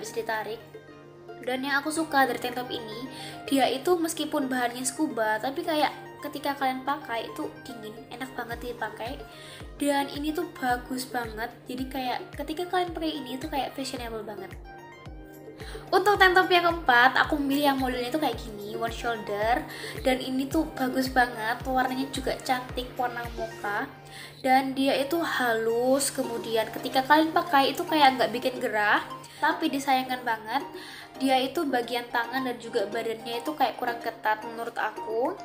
itu bisa ditarik. Dan yang aku suka dari tank top ini dia itu meskipun bahannya scuba tapi kayak ketika kalian pakai itu dingin enak banget dipakai. Dan ini tuh bagus banget. Jadi kayak ketika kalian pakai ini tuh kayak fashionable banget untuk tank top yang keempat, aku memilih yang modelnya tuh kayak gini, one shoulder. Dan ini tuh bagus banget, warnanya juga cantik, warna mocha Dan dia itu halus, kemudian ketika kalian pakai itu kayak nggak bikin gerah. Tapi disayangkan banget, dia itu bagian tangan dan juga badannya itu kayak kurang ketat menurut aku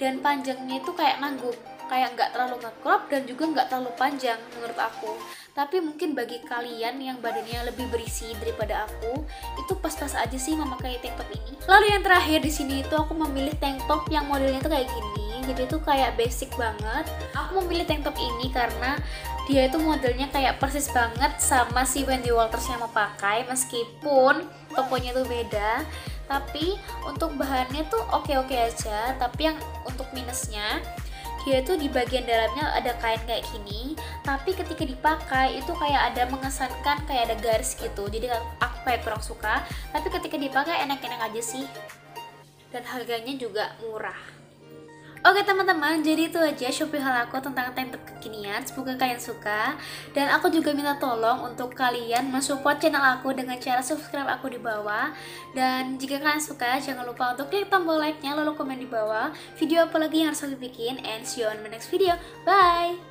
Dan panjangnya itu kayak nanggung, kayak nggak terlalu ngecrop dan juga nggak terlalu panjang menurut aku. Tapi mungkin bagi kalian yang badannya lebih berisi daripada aku itu pas-pas aja sih memakai tank top ini. Lalu yang terakhir di sini itu aku memilih tank top yang modelnya tuh kayak gini. Jadi itu kayak basic banget. Aku memilih tank top ini karena dia itu modelnya kayak persis banget sama si Wendy Walters yang mau pakai. Meskipun tokonya tuh beda tapi untuk bahannya tuh oke-oke aja tapi yang untuk minusnya dia itu di bagian dalamnya ada kain kayak gini tapi ketika dipakai itu kayak ada mengesankan kayak ada garis gitu. Jadi aku kayak kurang suka tapi ketika dipakai enak-enak aja sih. Dan harganya juga murah Oke teman-teman, jadi itu aja shopping hal aku tentang top kekinian. Semoga kalian suka. Dan aku juga minta tolong untuk kalian mensupport channel aku dengan cara subscribe aku di bawah. Dan jika kalian suka, jangan lupa untuk klik tombol like-nya lalu komen di bawah video apa lagi yang harus aku bikin. And see you on my next video. Bye!